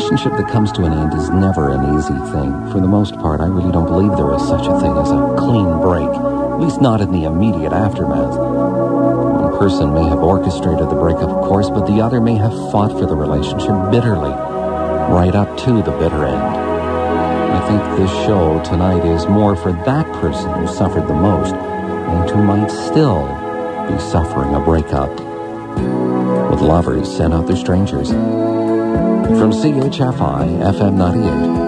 relationship that comes to an end is never an easy thing. For the most part, I really don't believe there is such a thing as a clean break, at least not in the immediate aftermath. One person may have orchestrated the breakup, of course, but the other may have fought for the relationship bitterly, right up to the bitter end. I think this show tonight is more for that person who suffered the most and who might still be suffering a breakup. With lovers and other strangers. From CHFI FM 98.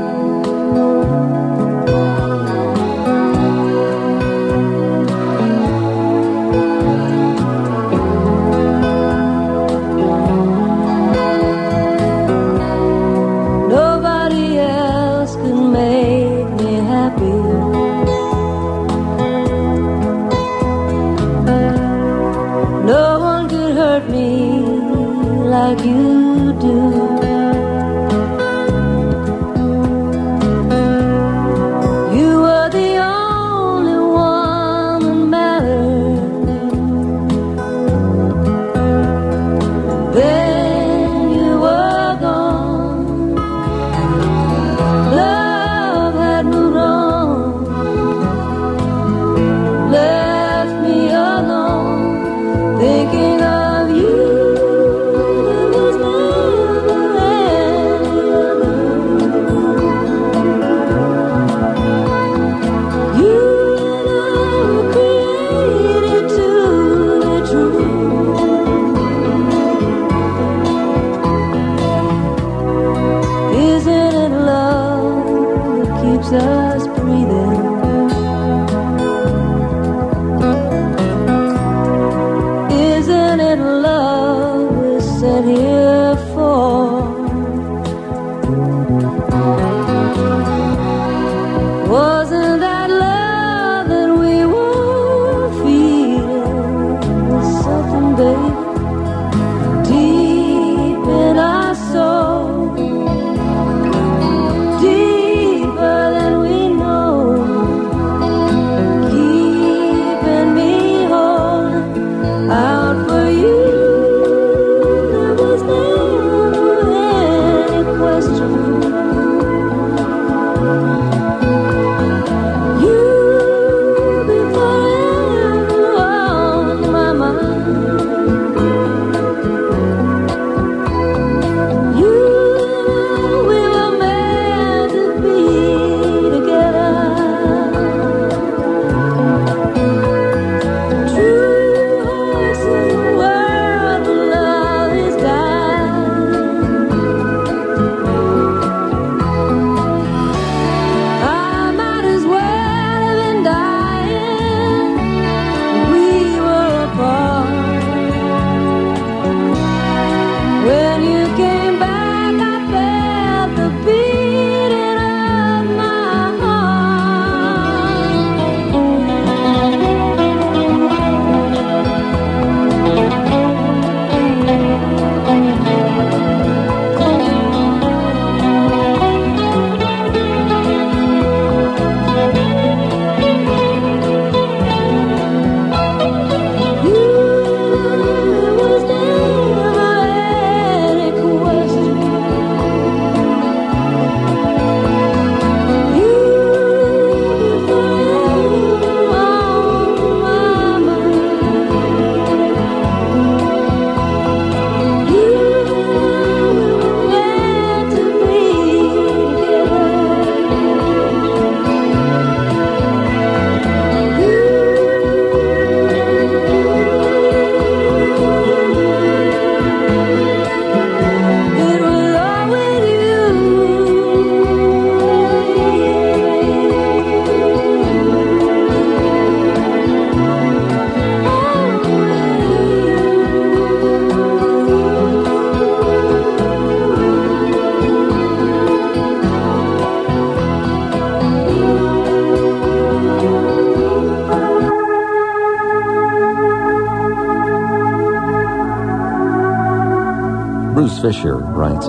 Bruce Fisher writes,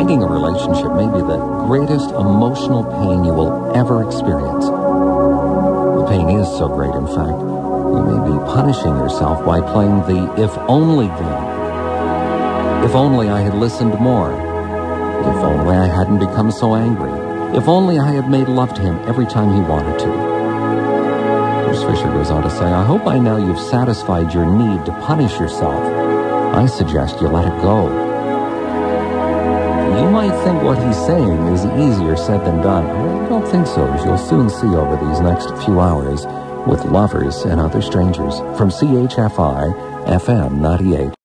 Ending a relationship may be the greatest emotional pain you will ever experience. The pain is so great, in fact, you may be punishing yourself by playing the if only game. If only I had listened more. If only I hadn't become so angry. If only I had made love to him every time he wanted to. Bruce Fisher goes on to say, I hope by now you've satisfied your need to punish yourself. I suggest you let it go. You might think what he's saying is easier said than done. I don't think so, as you'll soon see over these next few hours with lovers and other strangers from CHFI FM 98.